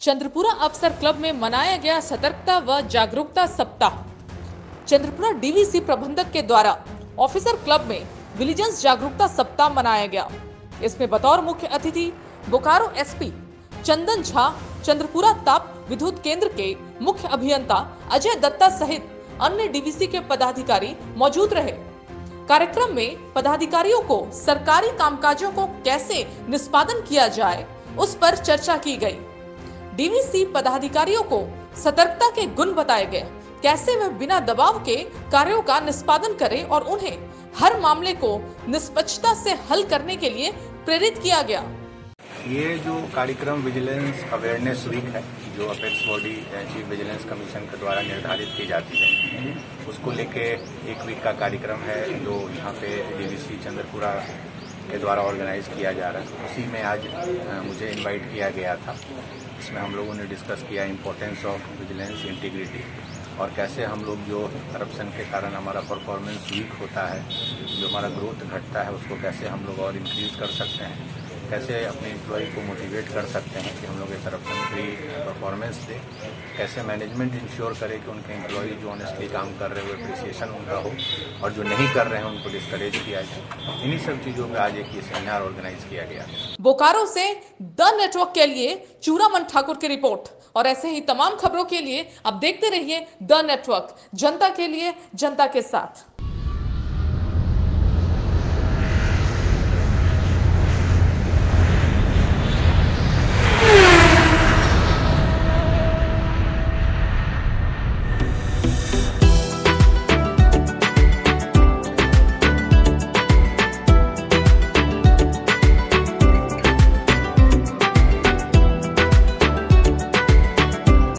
चंद्रपुरा अफसर क्लब में मनाया गया सतर्कता व जागरूकता सप्ताह। चंद्रपुरा डीवीसी प्रबंधक के द्वारा ऑफिसर क्लब में विलिजेंस जागरूकता सप्ताह मनाया गया। इसमें बतौर मुख्य अतिथि बोकारो एसपी चंदन झा, चंद्रपुरा ताप विद्युत केंद्र के मुख्य अभियंता अजय दत्ता सहित अन्य डीवीसी के पदाधिकारी मौजूद रहे। कार्यक्रम में पदाधिकारियों को सरकारी कामकाजों को कैसे निष्पादन किया जाए, उस पर चर्चा की गई। डीवीसी पदाधिकारियों को सतर्कता के गुण बताए गए। कैसे वे बिना दबाव के कार्यों का निष्पादन करें और उन्हें हर मामले को निष्पक्षता से हल करने के लिए प्रेरित किया गया। ये जो कार्यक्रम विजिलेंस अवेयरनेस वीक है, जो apex body chief vigilance commission के द्वारा निर्धारित की जाती है, उसको लेके एक वीक का कार्यक्रम है, जो यहाँ पे डीवीसी चंद्रपुरा के द्वारा ऑर्गेनाइज किया जा रहा है। उसी में आज मुझे इनवाइट किया गया था। इसमें हम लोगों ने डिस्कस किया इम्पोर्टेंस ऑफ़ विजिलेंस इंटीग्रिटी और कैसे हम लोग जो करप्शन के कारण हमारा परफॉर्मेंस वीक होता है, जो हमारा ग्रोथ घटता है, उसको कैसे हम लोग और इंक्रीज कर सकते हैं। कैसे अपने एम्प्लॉय को मोटिवेट कर सकते हैं कि हम लोग ये करप्शन फ्री परफॉर्मेंस दें? कैसे मैनेजमेंट इंश्योर करे कि उनके एम्प्लॉय जो ऑनेस्टली काम कर रहे हैं अप्रिसिएशन उनका हो और जो नहीं कर रहे हैं, उनको डिस्करेज किया जाए? इन्हीं सब चीज़ों पर आज एक ये सेमिनार ऑर्गेनाइज किया गया बोकारो से द नेटवर्क के लिए चूरामन ठाकुर की रिपोर्ट और ऐसे ही तमाम खबरों के लिए आप देखते रहिए द नेटवर्क जनता के लिए, जनता के साथ।